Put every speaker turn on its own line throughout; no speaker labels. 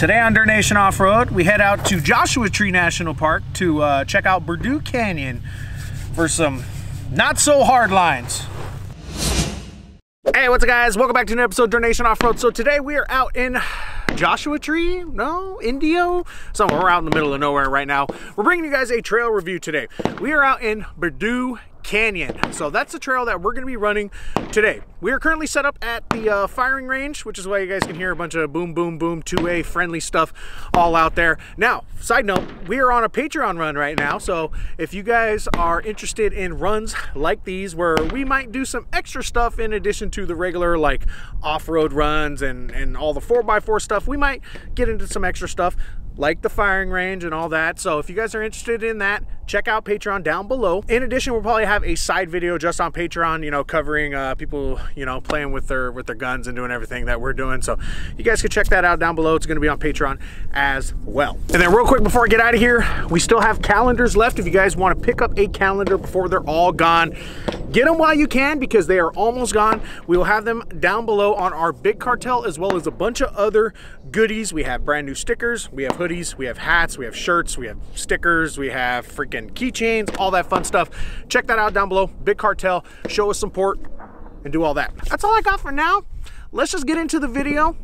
Today on Dirt Nation Off-Road, we head out to Joshua Tree National Park to uh, check out Berdoo Canyon for some not so hard lines. Hey, what's up guys? Welcome back to another episode of Dirt Nation Off-Road. So today we are out in Joshua Tree? No? Indio? Somewhere out in the middle of nowhere right now. We're bringing you guys a trail review today. We are out in Berdoo Canyon. So that's the trail that we're going to be running today. We are currently set up at the uh, firing range, which is why you guys can hear a bunch of boom, boom, boom, 2A friendly stuff all out there. Now, side note, we are on a Patreon run right now. So if you guys are interested in runs like these, where we might do some extra stuff in addition to the regular like off-road runs and, and all the 4x4 stuff, we might get into some extra stuff like the firing range and all that. So if you guys are interested in that, check out Patreon down below. In addition, we'll probably have a side video just on Patreon, you know, covering uh, people, you know, playing with their with their guns and doing everything that we're doing. So you guys can check that out down below. It's going to be on Patreon as well. And then real quick before I get out of here, we still have calendars left. If you guys want to pick up a calendar before they're all gone, get them while you can because they are almost gone. We will have them down below on our big cartel as well as a bunch of other goodies. We have brand new stickers, we have hoodies, we have hats, we have shirts, we have stickers, we have freaking keychains, all that fun stuff. Check that out down below. Big cartel, show us support and do all that. That's all I got for now. Let's just get into the video.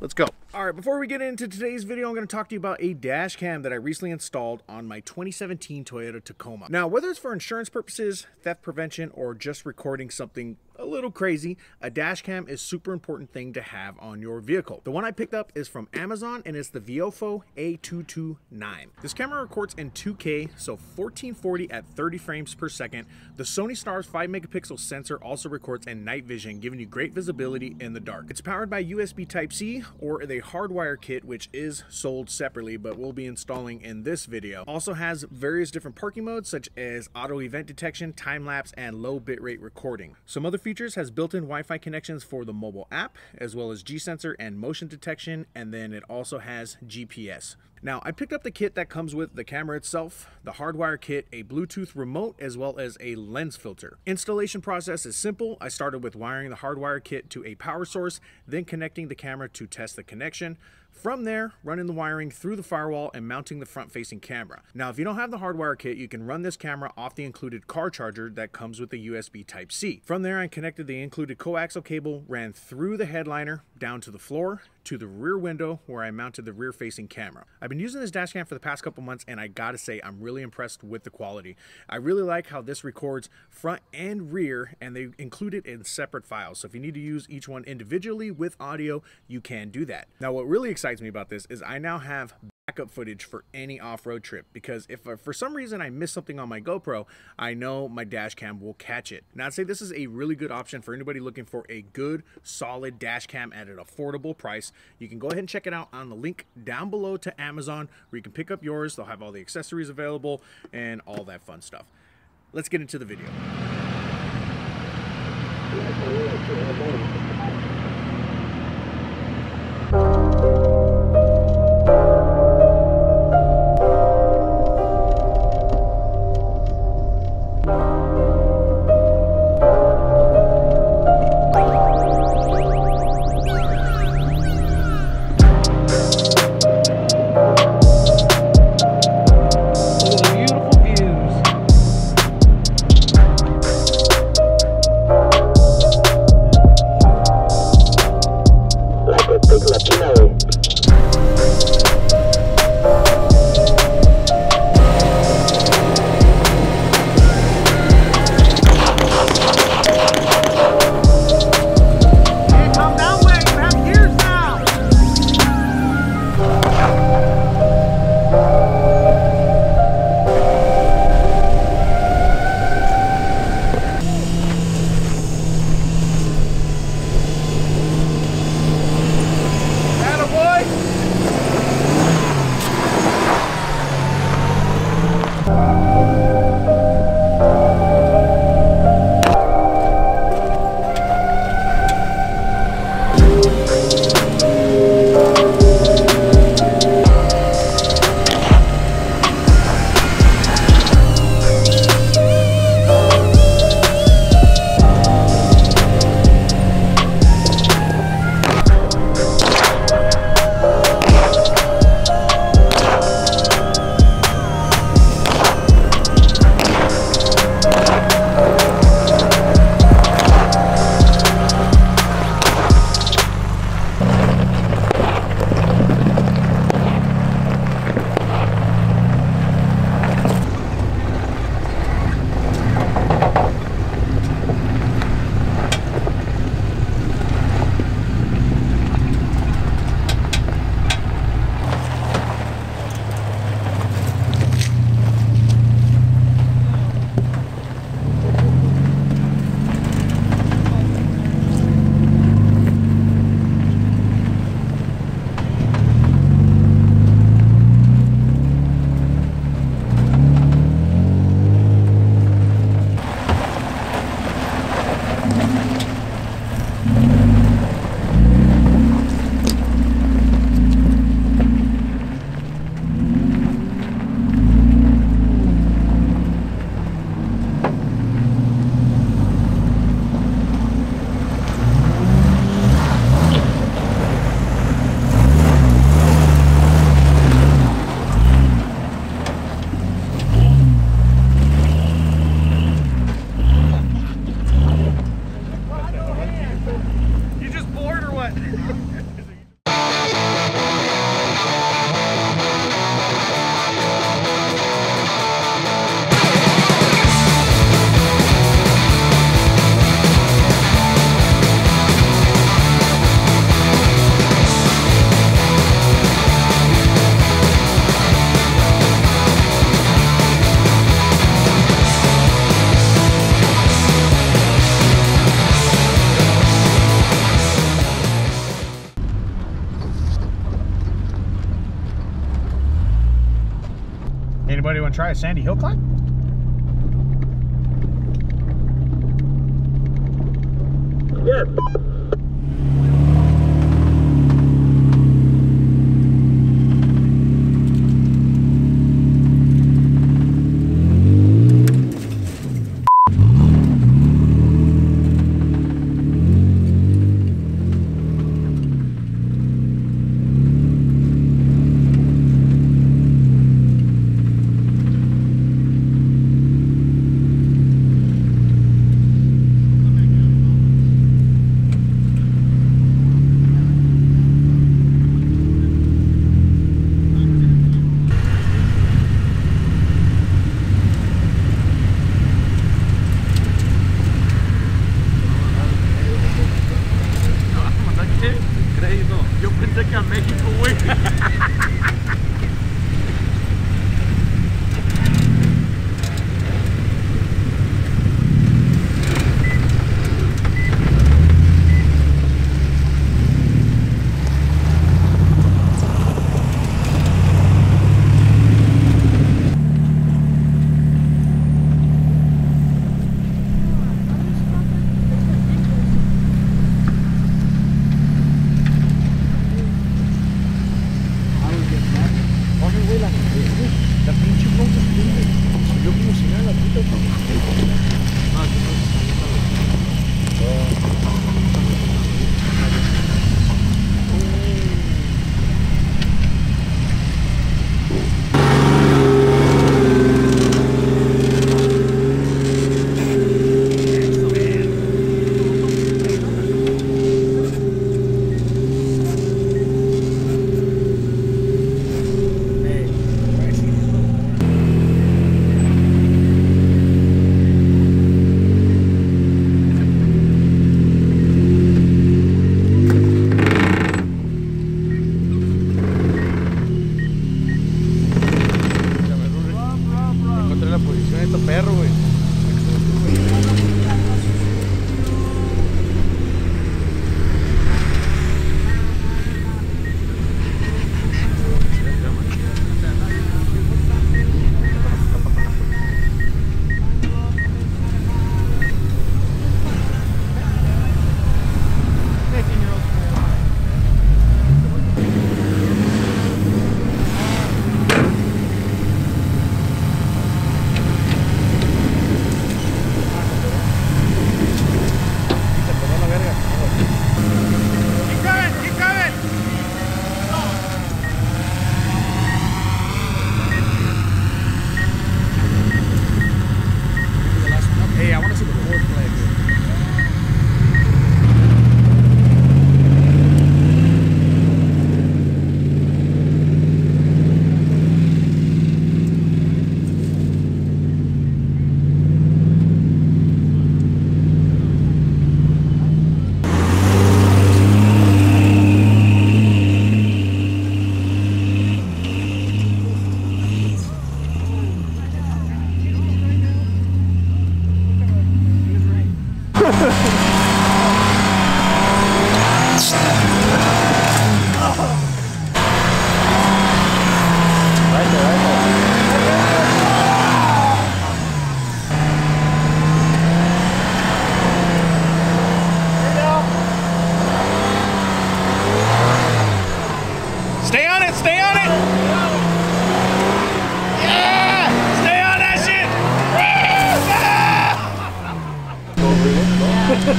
Let's go. All right, before we get into today's video, I'm going to talk to you about a dash cam that I recently installed on my 2017 Toyota Tacoma. Now, whether it's for insurance purposes, theft prevention, or just recording something a little crazy, a dash cam is super important thing to have on your vehicle. The one I picked up is from Amazon and it's the Viofo A229. This camera records in 2K, so 1440 at 30 frames per second. The Sony Starvis 5 megapixel sensor also records in night vision, giving you great visibility in the dark. It's powered by USB Type-C or the hardwire kit, which is sold separately, but we'll be installing in this video. Also has various different parking modes, such as auto event detection, time-lapse, and low bitrate recording. Some other features has built-in Wi-Fi connections for the mobile app, as well as G-sensor and motion detection, and then it also has GPS. Now, I picked up the kit that comes with the camera itself, the hardwire kit, a Bluetooth remote, as well as a lens filter. Installation process is simple. I started with wiring the hardwire kit to a power source, then connecting the camera to test the connection. From there, running the wiring through the firewall and mounting the front-facing camera. Now, if you don't have the hardwire kit, you can run this camera off the included car charger that comes with the USB Type-C. From there, I connected the included coaxial cable, ran through the headliner, down to the floor, to the rear window where I mounted the rear-facing camera. I've been using this dash cam for the past couple months, and I gotta say, I'm really impressed with the quality. I really like how this records front and rear, and they include it in separate files. So if you need to use each one individually with audio, you can do that. Now, what really excites me about this is I now have backup footage for any off-road trip because if uh, for some reason I miss something on my GoPro, I know my dash cam will catch it. Now I'd say this is a really good option for anybody looking for a good solid dash cam at an affordable price. You can go ahead and check it out on the link down below to Amazon where you can pick up yours. They'll have all the accessories available and all that fun stuff. Let's get into the video. Try a sandy hill climb?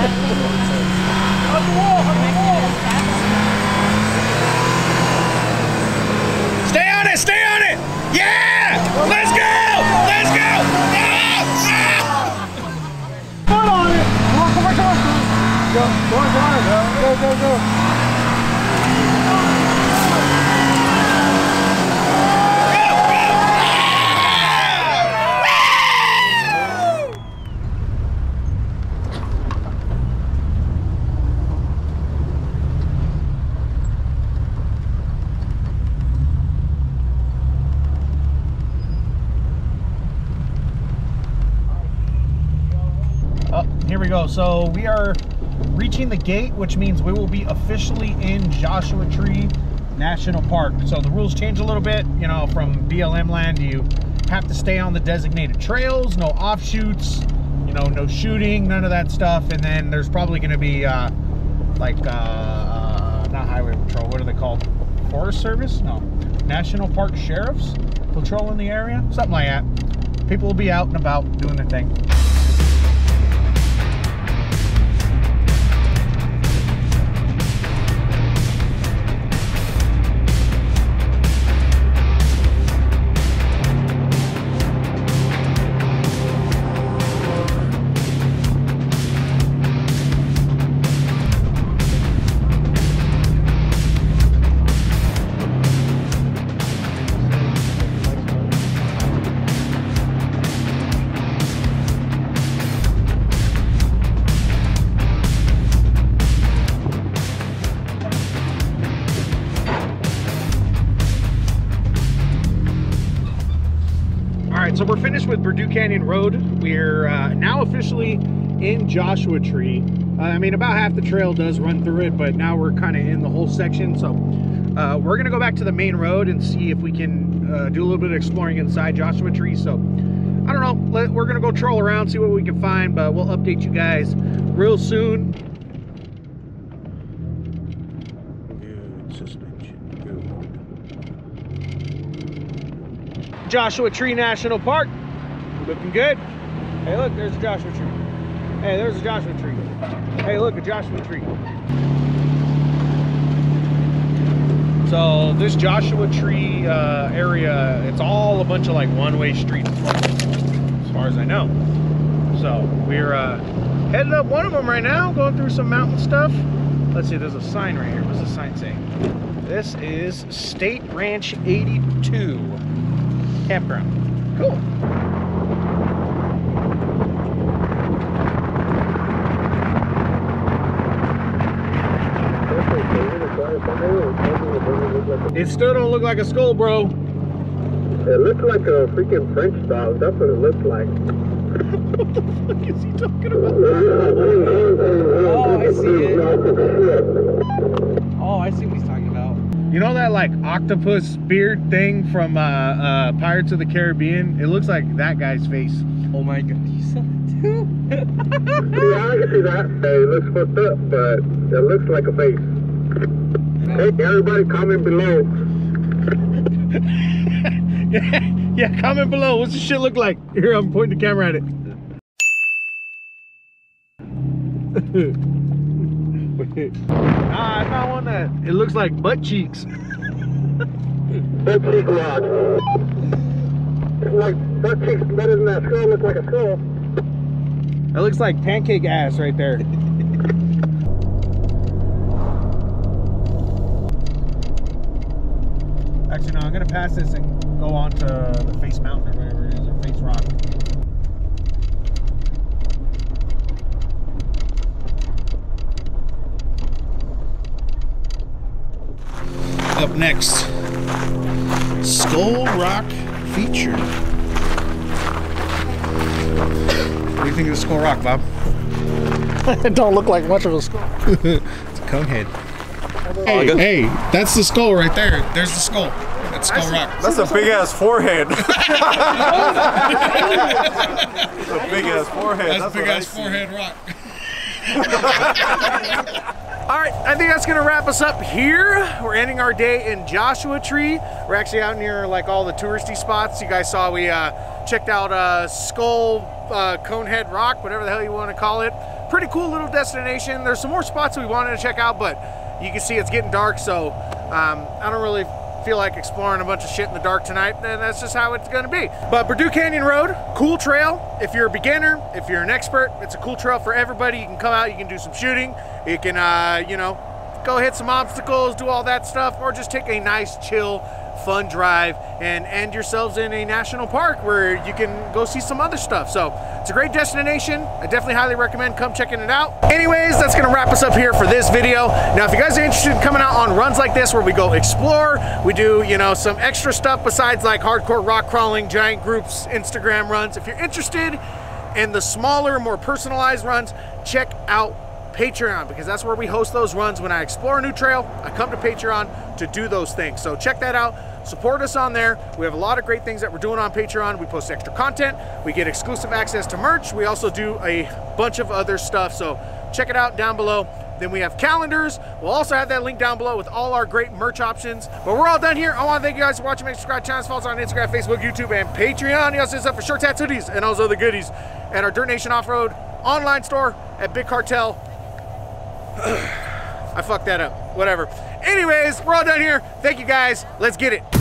Stay on it, stay on it! Yeah! Let's go! Let's go! Ah! Ah! Oh, here we go. So we are reaching the gate, which means we will be officially in Joshua Tree National Park. So the rules change a little bit, you know, from BLM land. You have to stay on the designated trails, no offshoots, you know, no shooting, none of that stuff. And then there's probably going to be uh, like uh, uh, not highway patrol. What are they called? Forest Service? No, National Park Sheriffs patrolling the area, something like that. People will be out and about doing their thing. With Berdoo Canyon Road. We're uh, now officially in Joshua Tree. Uh, I mean, about half the trail does run through it, but now we're kind of in the whole section. So uh, we're gonna go back to the main road and see if we can uh, do a little bit of exploring inside Joshua Tree. So I don't know. Let, we're gonna go troll around, see what we can find, but we'll update you guys real soon. Joshua Tree National Park. Looking good. Hey, look, there's a Joshua tree. Hey, there's a Joshua tree. Hey, look, a Joshua tree. So this Joshua Tree uh, area, it's all a bunch of like one-way streets, as far as I know. So we're uh, headed up one of them right now, going through some mountain stuff. Let's see, there's a sign right here. What's the sign saying? This is State Ranch 82 campground. Cool. It still don't look like a skull, bro.
It looks like a freaking French dog. That's what it looks like.
what the fuck is he talking about?
Oh, I see it. Oh, I see what he's talking about.
You know that like octopus beard thing from uh, uh, Pirates of the Caribbean? It looks like that guy's face.
Oh my god, you saw it too?
yeah, I can see that. It looks fucked up, but it looks like a face. Everybody comment below.
yeah, yeah, comment below. What's the shit look like? Here, I'm pointing the camera at it. ah, I found one that it looks like butt cheeks.
Butt cheek rock. It's like butt cheeks better than that skull. Looks like a skull.
That looks like pancake ass right there. Actually, no, I'm gonna pass this and go on to the face mountain or whatever it is, or face rock. Up next, Skull Rock feature. What do you think of the Skull Rock, Bob? it don't look like much of a skull. it's a cone head. Hey, hey, that's the skull right there. There's the skull. That's Skull Rock.
That's a big ass forehead. That's a big ass forehead.
That's, big ass forehead rock. All right, I think that's gonna wrap us up here. We're ending our day in Joshua Tree. We're actually out near like all the touristy spots. You guys saw we uh, checked out uh, Skull uh, Conehead Rock, whatever the hell you want to call it. Pretty cool little destination. There's some more spots we wanted to check out, but you can see it's getting dark, so um, I don't really feel like exploring a bunch of shit in the dark tonight, then that's just how it's gonna be. But Berdoo Canyon Road, cool trail. If you're a beginner, if you're an expert, it's a cool trail for everybody. You can come out, you can do some shooting, you can, uh, you know, go hit some obstacles, do all that stuff, or just take a nice, chill, fun drive and end yourselves in a national park where you can go see some other stuff. So it's a great destination. I definitely highly recommend come checking it out. Anyways, that's gonna wrap us up here for this video. Now, if you guys are interested in coming out on runs like this where we go explore, we do, you know, some extra stuff besides like hardcore rock crawling, giant groups, Instagram runs. If you're interested in the smaller, more personalized runs, check out Patreon because that's where we host those runs. When I explore a new trail, I come to Patreon to do those things. So check that out. Support us on there. We have a lot of great things that we're doing on Patreon. We post extra content. We get exclusive access to merch. We also do a bunch of other stuff. So check it out down below. Then we have calendars. We'll also have that link down below with all our great merch options. But we're all done here. I want to thank you guys for watching. Make sure subscribe, channels, follow us on Instagram, Facebook, YouTube, and Patreon. You also set for short tats, hoodies, and all those other goodies at our Dirt Nation Off-Road online store at Big Cartel. I fucked that up. Whatever. Anyways, we're all done here. Thank you guys. Let's get it.